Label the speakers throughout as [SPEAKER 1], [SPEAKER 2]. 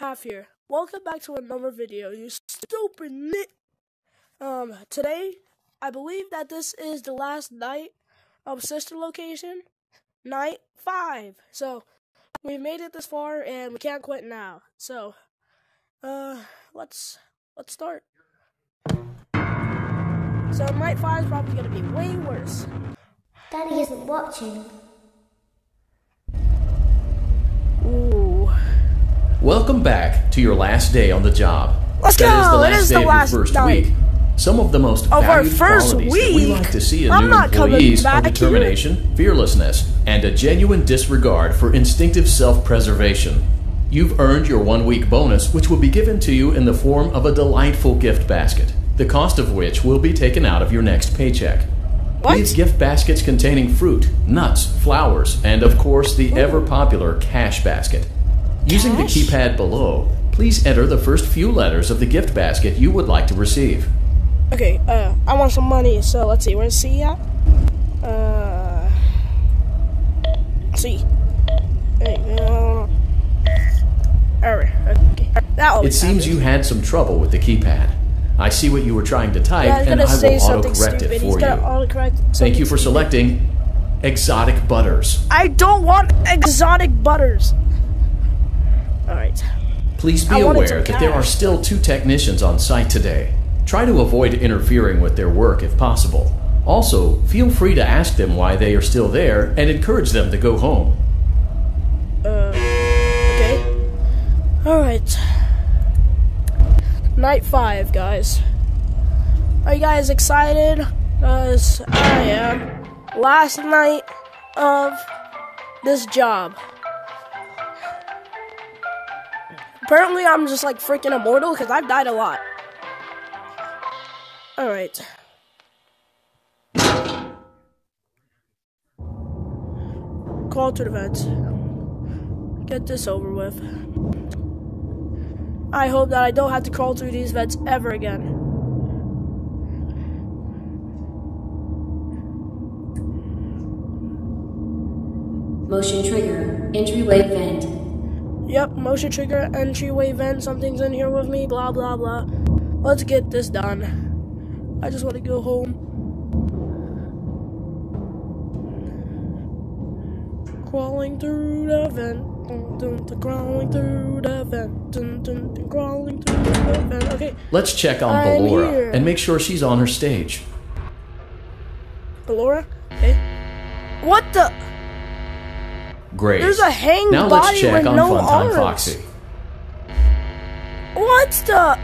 [SPEAKER 1] Half here. Welcome back to another video, you stupid nit. Um, today, I believe that this is the last night of Sister Location, night five. So, we've made it this far, and we can't quit now. So, uh, let's let's start. So, night five is probably gonna be way worse.
[SPEAKER 2] Daddy isn't watching.
[SPEAKER 3] Welcome back to your last day on the job.
[SPEAKER 1] Let's
[SPEAKER 3] That is
[SPEAKER 1] go!
[SPEAKER 3] the last
[SPEAKER 1] is
[SPEAKER 3] day
[SPEAKER 1] the
[SPEAKER 3] of
[SPEAKER 1] last
[SPEAKER 3] your first
[SPEAKER 1] night.
[SPEAKER 3] week. Some of the most
[SPEAKER 1] Of our
[SPEAKER 3] valued
[SPEAKER 1] first
[SPEAKER 3] qualities that we like to see in
[SPEAKER 1] I'm
[SPEAKER 3] new employees are
[SPEAKER 1] here.
[SPEAKER 3] determination, fearlessness, and a genuine disregard for instinctive self-preservation. You've earned your one-week bonus, which will be given to you in the form of a delightful gift basket, the cost of which will be taken out of your next paycheck.
[SPEAKER 1] What?
[SPEAKER 3] These gift baskets containing fruit, nuts, flowers, and of course the ever popular cash basket. Using the keypad below, please enter the first few letters of the gift basket you would like to receive.
[SPEAKER 1] Okay, uh, I want some money, so let's see, where's C at? Uh, C. Hey, uh, alright, okay. That will
[SPEAKER 3] It seems you had some trouble with the keypad. I see what you were trying to type,
[SPEAKER 1] Yeah,
[SPEAKER 3] and I will auto-correct it for you. Thank you for
[SPEAKER 1] stupid.
[SPEAKER 3] selecting exotic butters.
[SPEAKER 1] I don't want exotic butters. Alright.
[SPEAKER 3] Please be
[SPEAKER 1] I
[SPEAKER 3] aware that there are still two technicians on site today. Try to avoid interfering with their work if possible. Also, feel free to ask them why they are still there and encourage them to go home.
[SPEAKER 1] Uh, okay. Alright. Night five, guys. Are you guys excited? Because I am. Last night of this job. Apparently, I'm just like freaking immortal because I've died a lot. Alright. Call to the vents get this over with. I hope that I don't have to crawl through these vents ever again.
[SPEAKER 4] Motion trigger. Entryway vent.
[SPEAKER 1] Yep, motion trigger, entryway vent, something's in here with me, blah blah blah. Let's get this done. I just want to go home. Crawling through the vent, dun, dun, dun, crawling through the vent, dun, dun, dun, crawling through the vent. Okay,
[SPEAKER 3] Let's check on
[SPEAKER 1] I'm
[SPEAKER 3] Ballora
[SPEAKER 1] here.
[SPEAKER 3] and make sure she's on her stage.
[SPEAKER 1] Laura. Okay. What the?
[SPEAKER 3] Great.
[SPEAKER 1] There's a hang
[SPEAKER 3] now
[SPEAKER 1] body
[SPEAKER 3] let's check
[SPEAKER 1] with
[SPEAKER 3] on
[SPEAKER 1] no
[SPEAKER 3] Funtime
[SPEAKER 1] arms.
[SPEAKER 3] Foxy.
[SPEAKER 1] What the?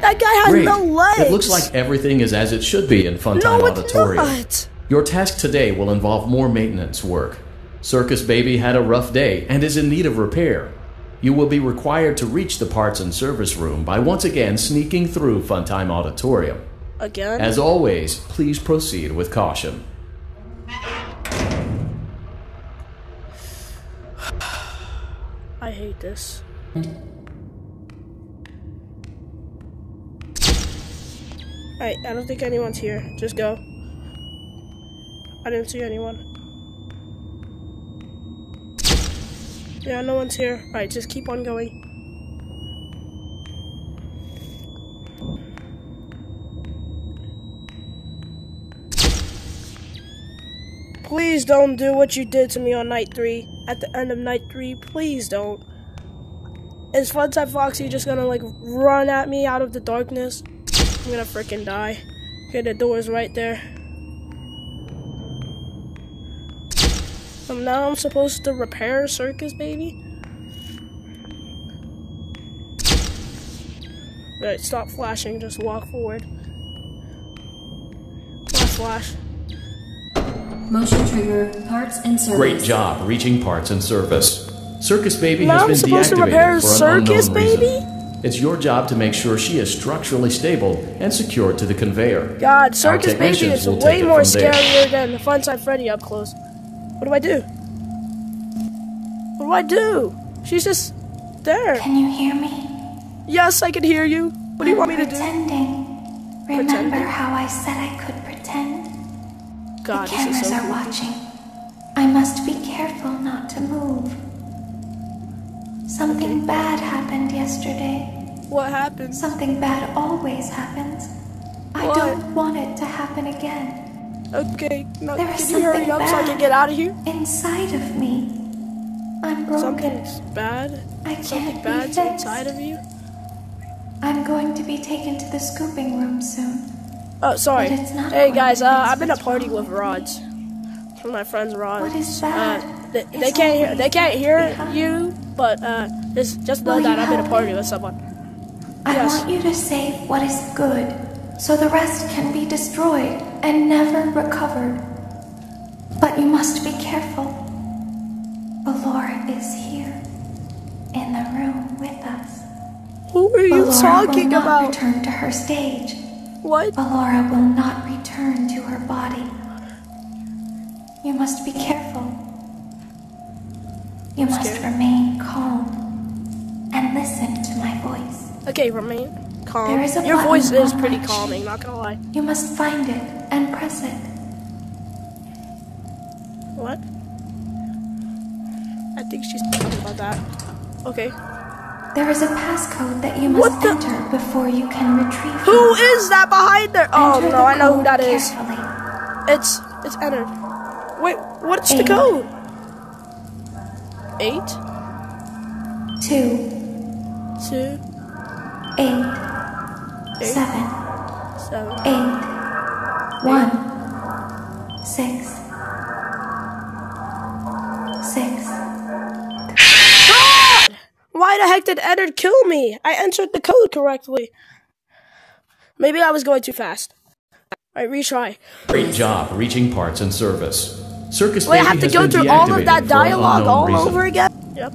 [SPEAKER 1] That guy has
[SPEAKER 3] Great.
[SPEAKER 1] no legs.
[SPEAKER 3] It looks like everything is as it should be in Funtime
[SPEAKER 1] no, it's
[SPEAKER 3] Auditorium.
[SPEAKER 1] not.
[SPEAKER 3] Your task today will involve more maintenance work. Circus Baby had a rough day and is in need of repair. You will be required to reach the parts and service room by once again sneaking through Funtime Auditorium.
[SPEAKER 1] Again?
[SPEAKER 3] As always, please proceed with caution.
[SPEAKER 1] I hate this. Alright, I don't think anyone's here. Just go. I didn't see anyone. Yeah, no one's here. Alright, just keep on going. Please don't do what you did to me on night three. At the end of night three, please don't. Is Funtime Foxy just gonna like run at me out of the darkness? I'm gonna freaking die. Okay, the door's right there. So now I'm supposed to repair Circus Baby? Right, stop flashing, just walk forward. Flash, flash.
[SPEAKER 4] Motion trigger. Parts and service.
[SPEAKER 3] Great job reaching parts and service. Circus Baby
[SPEAKER 1] Now I'm
[SPEAKER 3] has been
[SPEAKER 1] supposed to
[SPEAKER 3] deactivated
[SPEAKER 1] repair
[SPEAKER 3] for an
[SPEAKER 1] Circus
[SPEAKER 3] unknown reason.
[SPEAKER 1] Baby?
[SPEAKER 3] It's your job to make sure she is structurally stable and secured to the conveyor.
[SPEAKER 1] God, Circus Baby
[SPEAKER 3] technicians
[SPEAKER 1] is way more
[SPEAKER 3] from there.
[SPEAKER 1] scarier than the Funtime Freddy up close. What do I do? What do I do? She's just there.
[SPEAKER 2] Can you hear me?
[SPEAKER 1] Yes, I can hear you. What do you want me to do?
[SPEAKER 2] Pretending. Remember
[SPEAKER 1] Pretending?
[SPEAKER 2] how I said I could pretend?
[SPEAKER 1] God,
[SPEAKER 2] the
[SPEAKER 1] this is
[SPEAKER 2] cameras
[SPEAKER 1] so
[SPEAKER 2] are
[SPEAKER 1] creepy.
[SPEAKER 2] watching. I must be careful not to move. Something bad happened yesterday.
[SPEAKER 1] What happened?
[SPEAKER 2] Something bad always happens. I
[SPEAKER 1] What?
[SPEAKER 2] don't want it to happen again.
[SPEAKER 1] Okay, now
[SPEAKER 2] There
[SPEAKER 1] can you hurry up so I can get out of here?
[SPEAKER 2] Inside of me. I'm broken.
[SPEAKER 1] Something's bad.
[SPEAKER 2] I
[SPEAKER 1] Something
[SPEAKER 2] can't be
[SPEAKER 1] bad's inside of you.
[SPEAKER 2] I'm going to be taken to the scooping room soon.
[SPEAKER 1] Oh, sorry.
[SPEAKER 2] But it's not
[SPEAKER 1] Hey guys, uh, I'm in a party with Rods. From my friend's Rods.
[SPEAKER 2] What is
[SPEAKER 1] Uh,
[SPEAKER 2] bad?
[SPEAKER 1] they, they can't hear. They can't hear you, but uh, just just know that I'm in a party
[SPEAKER 2] me?
[SPEAKER 1] with someone.
[SPEAKER 2] I
[SPEAKER 1] Yes.
[SPEAKER 2] want you to save what is good, so the rest can be destroyed and never recovered. But you must be careful. Ballora is here, in the room with us.
[SPEAKER 1] Who are you
[SPEAKER 2] Ballora
[SPEAKER 1] talking
[SPEAKER 2] will not
[SPEAKER 1] about?
[SPEAKER 2] return to her stage.
[SPEAKER 1] What?
[SPEAKER 2] Ballora will not return to her body. You must be careful. You must
[SPEAKER 1] scared.
[SPEAKER 2] remain calm and listen to my voice.
[SPEAKER 1] Okay, remain calm.
[SPEAKER 2] There is a
[SPEAKER 1] Your voice is pretty calming. Not gonna lie.
[SPEAKER 2] You must find it and press it.
[SPEAKER 1] What? I think she's talking about that. Okay.
[SPEAKER 2] There is a passcode that you must
[SPEAKER 1] What
[SPEAKER 2] enter before you can retrieve
[SPEAKER 1] Who
[SPEAKER 2] it.
[SPEAKER 1] is that behind there? Oh
[SPEAKER 2] Enter
[SPEAKER 1] no,
[SPEAKER 2] the
[SPEAKER 1] I know who that is.
[SPEAKER 2] carefully.
[SPEAKER 1] It's it's entered. Wait, what's the
[SPEAKER 2] Eight.
[SPEAKER 1] code? Eight,
[SPEAKER 2] Two,
[SPEAKER 1] two,
[SPEAKER 2] eight,
[SPEAKER 1] eight,
[SPEAKER 2] seven,
[SPEAKER 1] seven.
[SPEAKER 2] eight, one, six, six.
[SPEAKER 1] Why the heck did Ennard kill me? I entered the code correctly. Maybe I was going too fast. Alright, retry.
[SPEAKER 3] Great job reaching parts and service. Circus
[SPEAKER 1] Wait, I have to go through all of that dialogue all
[SPEAKER 3] reason.
[SPEAKER 1] over again? Yep.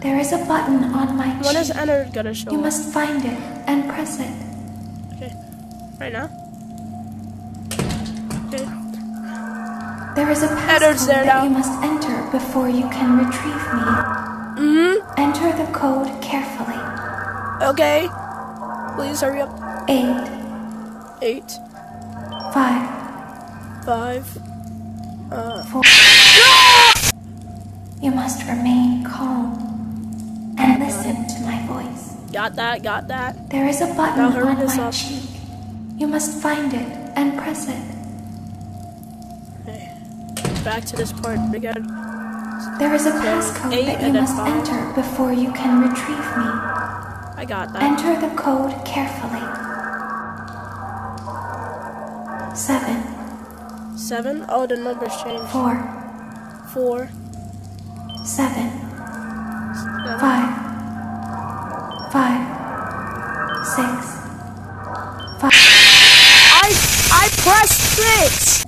[SPEAKER 2] There is a button on my
[SPEAKER 1] When is
[SPEAKER 2] cheek.
[SPEAKER 1] Ennard gonna show
[SPEAKER 2] You
[SPEAKER 1] up?
[SPEAKER 2] must find it and press it.
[SPEAKER 1] Okay. Right now? Okay.
[SPEAKER 2] There is a
[SPEAKER 1] Ennard's
[SPEAKER 2] passcode
[SPEAKER 1] there
[SPEAKER 2] that
[SPEAKER 1] now.
[SPEAKER 2] you must enter before you can retrieve me.
[SPEAKER 1] Mm-hmm.
[SPEAKER 2] Enter the code carefully.
[SPEAKER 1] Okay. Please hurry up.
[SPEAKER 2] Eight,
[SPEAKER 1] Eight,
[SPEAKER 2] five,
[SPEAKER 1] five.
[SPEAKER 2] Four. You must remain calm and listen to my voice.
[SPEAKER 1] Got that, got that.
[SPEAKER 2] There is a button on my
[SPEAKER 1] up.
[SPEAKER 2] cheek. You must find it and press it.
[SPEAKER 1] Okay. Back to this part again.
[SPEAKER 2] There is a passcode
[SPEAKER 1] eight
[SPEAKER 2] that you must
[SPEAKER 1] five.
[SPEAKER 2] enter before you can retrieve me.
[SPEAKER 1] I got that.
[SPEAKER 2] Enter the code carefully. Seven.
[SPEAKER 1] Oh, the numbers changed.
[SPEAKER 2] four,
[SPEAKER 1] Four.
[SPEAKER 2] seven,
[SPEAKER 1] Seven.
[SPEAKER 2] five, five, six, five.
[SPEAKER 1] I I pressed six.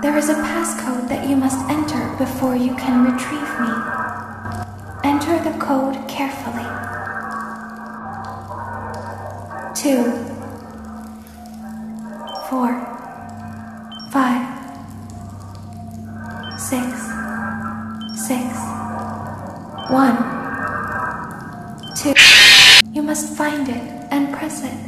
[SPEAKER 2] There is a passcode that you must enter before you can retrieve me. Enter the code carefully. Two, four, five, six, six, one, two. You must find it and press it.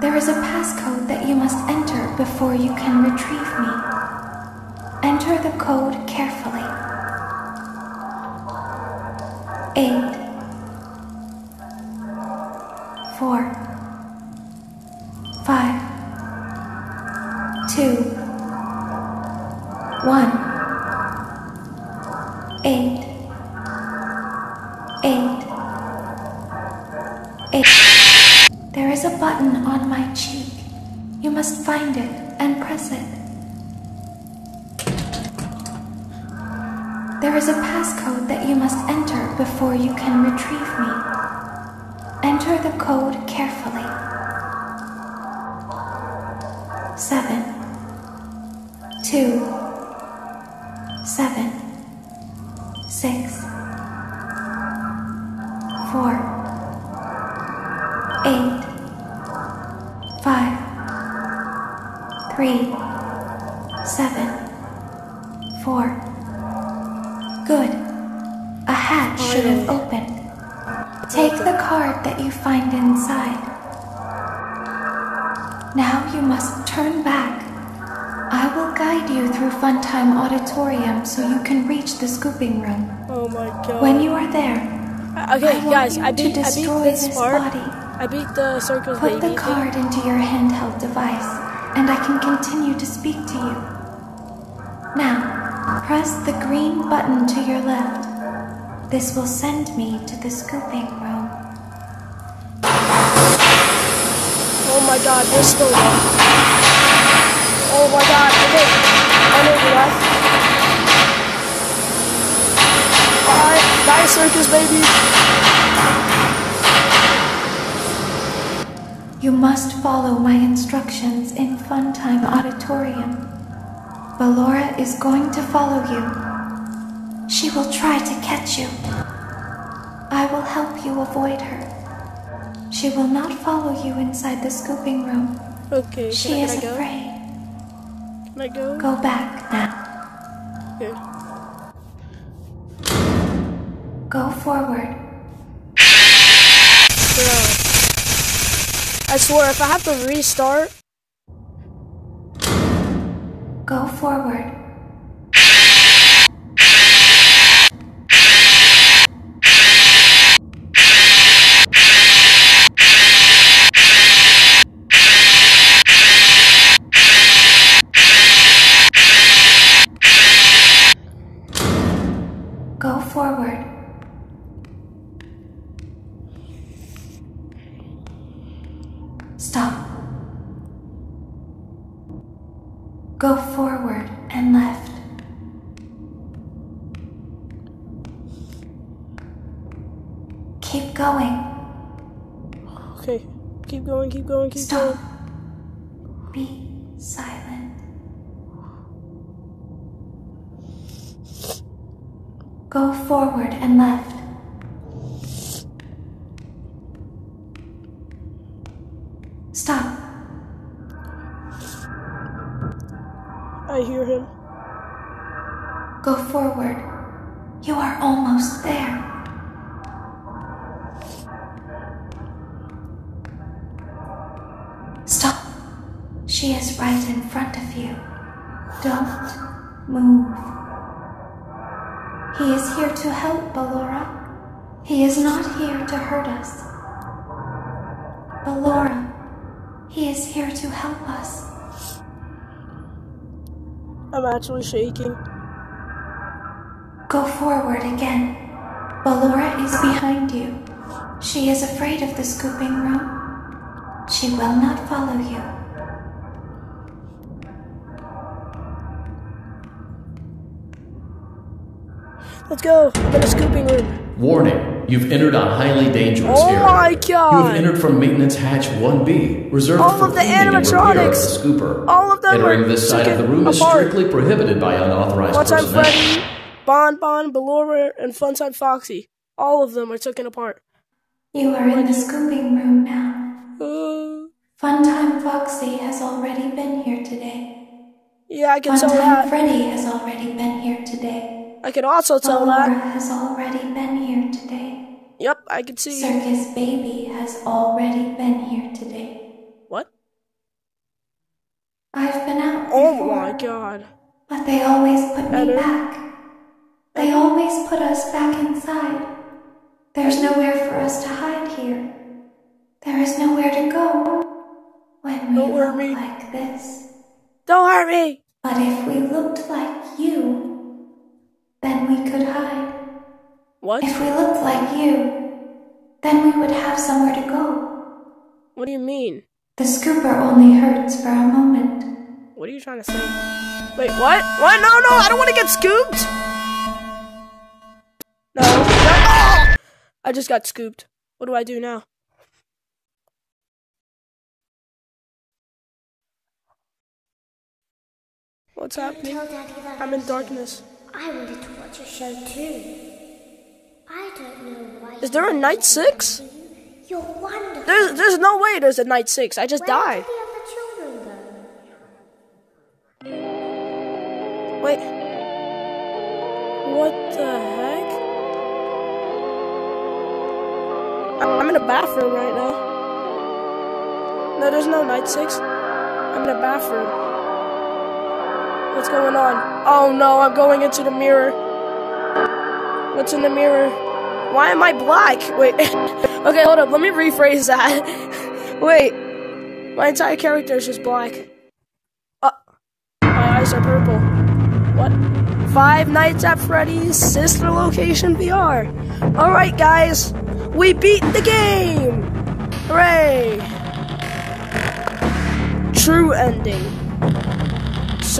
[SPEAKER 2] There is a passcode that you must enter before you can retrieve me. Enter the code carefully. Eight, four, five, two, one, eight, eight, eight. There is a button on my cheek. You must find it and press it. There is a passcode that you must enter before you can retrieve me. Enter the code carefully. Seven, two, seven, six, four, eight, five, three, seven, four. Good. A hatch should have opened. Take the card that you find inside. Now you must turn back. I will guide you through Funtime Auditorium so you can reach the scooping room.
[SPEAKER 1] Oh my god.
[SPEAKER 2] When you are there,
[SPEAKER 1] Uh, okay,
[SPEAKER 2] I want
[SPEAKER 1] guys,
[SPEAKER 2] you
[SPEAKER 1] I
[SPEAKER 2] to
[SPEAKER 1] beat, I beat
[SPEAKER 2] destroy
[SPEAKER 1] this
[SPEAKER 2] this
[SPEAKER 1] part.
[SPEAKER 2] body.
[SPEAKER 1] I beat the
[SPEAKER 2] put the
[SPEAKER 1] thing.
[SPEAKER 2] card into your handheld device, and I can continue to speak to you. Now, press the green button to your left. This will send me to the scooping room.
[SPEAKER 1] Oh my god, you're still there. Oh my god, okay. I know you left. Bye, bye, circus baby.
[SPEAKER 2] You must follow my instructions in Funtime Auditorium. Ballora is going to follow you. She will try to catch you. I will help you avoid her. She will not follow you inside the scooping room.
[SPEAKER 1] Okay,
[SPEAKER 2] She
[SPEAKER 1] can, I,
[SPEAKER 2] is
[SPEAKER 1] I go?
[SPEAKER 2] afraid.
[SPEAKER 1] Can I go?
[SPEAKER 2] Go back now.
[SPEAKER 1] Okay.
[SPEAKER 2] Go forward.
[SPEAKER 1] Yeah. I swear, if I have to restart,
[SPEAKER 2] Go forward. Go forward. Stop. Go forward and left. Keep going.
[SPEAKER 1] okay. Keep going, keep going, keep
[SPEAKER 2] Stop.
[SPEAKER 1] going.
[SPEAKER 2] Be silent. Go forward and left. Stop.
[SPEAKER 1] I hear him.
[SPEAKER 2] Go forward. You are almost there. He is here to help, Ballora. He is not here to hurt us. Ballora, he is here to help us.
[SPEAKER 1] I'm actually shaking.
[SPEAKER 2] Go forward again. Ballora is behind you. She is afraid of the scooping room. She will not follow you.
[SPEAKER 1] Let's go. I'm in a scooping room.
[SPEAKER 3] Warning, you've entered a highly dangerous
[SPEAKER 1] Oh
[SPEAKER 3] area.
[SPEAKER 1] my god!
[SPEAKER 3] You have entered from maintenance hatch 1B, reserved
[SPEAKER 1] All
[SPEAKER 3] for
[SPEAKER 1] of the
[SPEAKER 3] cleaning and repair of the
[SPEAKER 1] animatronics.
[SPEAKER 3] scooper.
[SPEAKER 1] All of them
[SPEAKER 3] Entering
[SPEAKER 1] are
[SPEAKER 3] this side of the
[SPEAKER 1] taken
[SPEAKER 3] room is
[SPEAKER 1] apart.
[SPEAKER 3] strictly prohibited by unauthorized
[SPEAKER 1] Funtime
[SPEAKER 3] personnel.
[SPEAKER 1] Freddy, Bon Bon, Ballora, and Funtime Foxy. All of them are taken apart.
[SPEAKER 2] You are in the scooping room now.
[SPEAKER 1] Uh,
[SPEAKER 2] Funtime Foxy has already been here today.
[SPEAKER 1] yeah, I can tell
[SPEAKER 2] Funtime
[SPEAKER 1] that.
[SPEAKER 2] Freddy has already been here today.
[SPEAKER 1] I can also tell
[SPEAKER 2] Ballora
[SPEAKER 1] that.
[SPEAKER 2] has already been here today.
[SPEAKER 1] Yep, I can see.
[SPEAKER 2] Circus Baby has already been here today.
[SPEAKER 1] What?
[SPEAKER 2] I've been out
[SPEAKER 1] Oh
[SPEAKER 2] before,
[SPEAKER 1] my god.
[SPEAKER 2] but they always put me back. They always put us back inside. There's nowhere for us to hide here. There is nowhere to go when we
[SPEAKER 1] Don't hurt
[SPEAKER 2] look
[SPEAKER 1] me.
[SPEAKER 2] like this.
[SPEAKER 1] Don't hurt me!
[SPEAKER 2] But if we looked like you, then we could hide.
[SPEAKER 1] What?
[SPEAKER 2] If we looked like you, then we would have somewhere to go.
[SPEAKER 1] What do you mean?
[SPEAKER 2] The scooper only hurts for a moment.
[SPEAKER 1] What are you trying to say? Wait, what? What? No, no, I don't want to get scooped! No. no. Ah! I just got scooped. What do I do now? What's happening?
[SPEAKER 5] Tell Daddy that
[SPEAKER 1] I'm in darkness.
[SPEAKER 5] I wanted to watch a show too. I don't know why.
[SPEAKER 1] Is there a night six?
[SPEAKER 5] You're wonderful.
[SPEAKER 1] There's, there's no way there's a night six. I just
[SPEAKER 5] Where
[SPEAKER 1] died.
[SPEAKER 5] did the other children go?
[SPEAKER 1] Wait. What the heck? I'm in a bathroom right now. No, there's no night six. I'm in a bathroom. What's going on? Oh no, I'm going into the mirror. What's in the mirror? Why am I black? Wait. okay, hold up. Let me rephrase that. Wait. My entire character is just black. Uh, my eyes are purple. What? Five Nights at Freddy's Sister Location VR. Alright, guys. We beat the game! Hooray! True ending.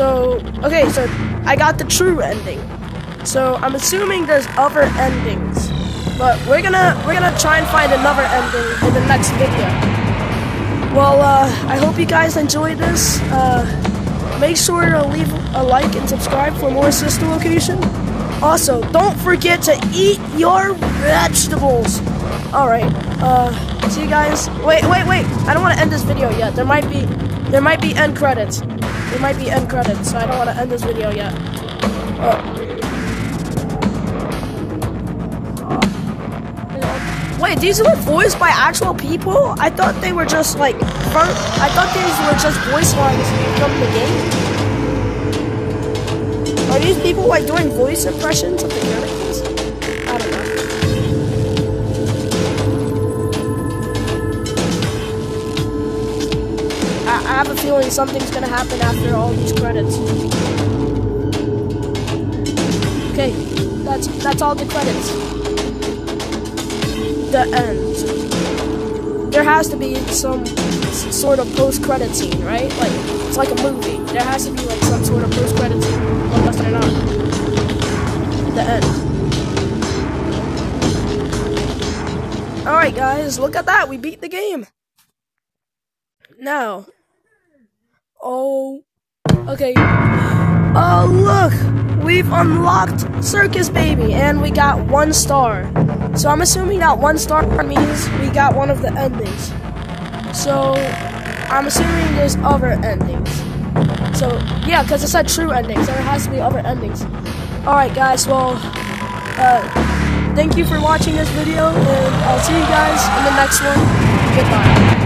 [SPEAKER 1] So, okay, so I got the true ending. So I'm assuming there's other endings, but we're gonna we're gonna try and find another ending in the next video. Well, uh, I hope you guys enjoyed this. Uh, make sure to leave a like and subscribe for more sister location. Also, don't forget to eat your vegetables. All right. Uh, see you guys. Wait, wait, wait. I don't want to end this video yet. There might be there might be end credits. There might be end credits, so I don't want to end this video yet. Oh. Wait, these were voiced by actual people? I thought they were just like, I thought these were just voice lines from the game. Are these people like doing voice impressions of the characters? Have a feeling something's gonna happen after all these credits. Okay, that's that's all the credits the end. There has to be some sort of post-credit scene, right? Like, it's like a movie. There has to be like some sort of post-credit scene, unless they're not. The end. Alright guys, look at that, we beat the game. Now. Oh. Okay. Oh look! We've unlocked Circus Baby, and we got one star. So I'm assuming that one star means we got one of the endings. So I'm assuming there's other endings. So yeah, because it said true endings, so there has to be other endings. Alright guys, well, uh, thank you for watching this video, and I'll see you guys in the next one. Goodbye.